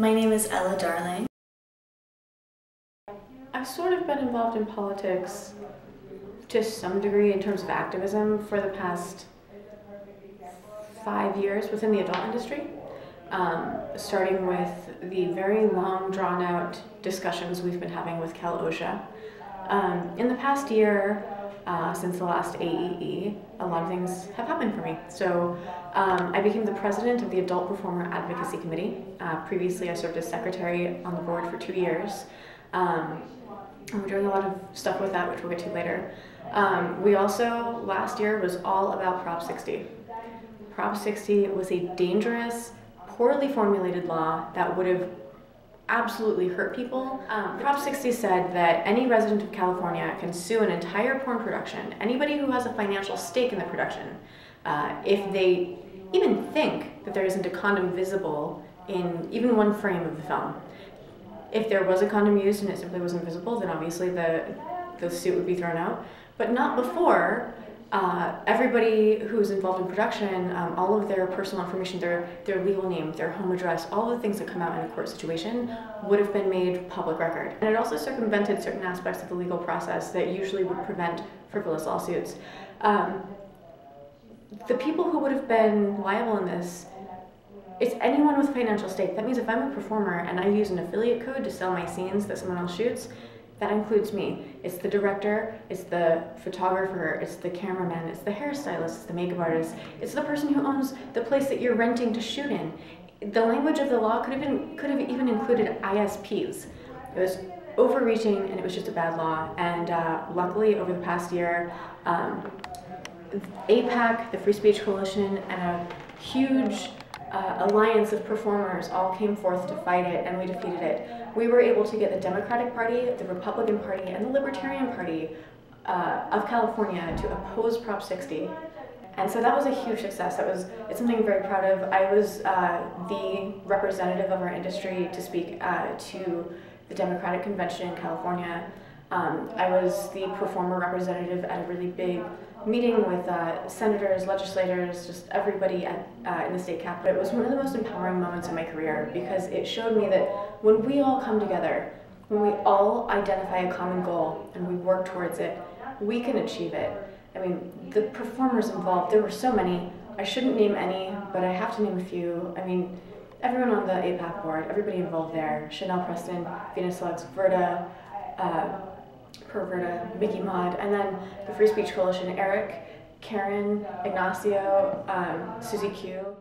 My name is Ela Darling. I've sort of been involved in politics to some degree in terms of activism for the past five years within the adult industry. Um, starting with the very long, drawn out discussions we've been having with Cal OSHA. Um, in the past year, uh, since the last AEE, a lot of things have happened for me. So um, I became the president of the Adult Performer Advocacy Committee. Uh, previously, I served as secretary on the board for two years. Um, and we're doing a lot of stuff with that, which we'll get to later. Um, we also, last year, was all about Prop 60. Prop 60 was a dangerous, poorly formulated law that would have absolutely hurt people. Um, Prop 60 said that any resident of California can sue an entire porn production, anybody who has a financial stake in the production, uh, if they even think that there isn't a condom visible in even one frame of the film. If there was a condom used and it simply wasn't visible, then obviously the, the suit would be thrown out. But not before uh, everybody who's involved in production, um, all of their personal information, their, their legal name, their home address, all the things that come out in a court situation would have been made public record. And it also circumvented certain aspects of the legal process that usually would prevent frivolous lawsuits. Um, the people who would have been liable in this it's anyone with financial stake. That means if I'm a performer and I use an affiliate code to sell my scenes that someone else shoots, that includes me. It's the director, it's the photographer, it's the cameraman, it's the hairstylist, it's the makeup artist, it's the person who owns the place that you're renting to shoot in. The language of the law could have been could have even included ISPs. It was overreaching and it was just a bad law. And uh, luckily, over the past year, um, APAC, the Free Speech Coalition, and a huge uh, alliance of performers all came forth to fight it, and we defeated it. We were able to get the Democratic Party, the Republican Party, and the Libertarian Party uh, of California to oppose Prop 60. And so that was a huge success. That was it's something I'm very proud of. I was uh, the representative of our industry to speak uh, to the Democratic Convention in California. Um, I was the performer representative at a really big meeting with uh, senators, legislators, just everybody at, uh, in the state capitol. It was one of the most empowering moments in my career because it showed me that when we all come together, when we all identify a common goal and we work towards it, we can achieve it. I mean, the performers involved, there were so many. I shouldn't name any, but I have to name a few. I mean, everyone on the APAC board, everybody involved there, Chanel Preston, Venus Lux, Verda, uh, Perverta, Mickey Mod, and then the Free Speech Coalition, Eric, Karen, Ignacio, um, Siouxsie Q.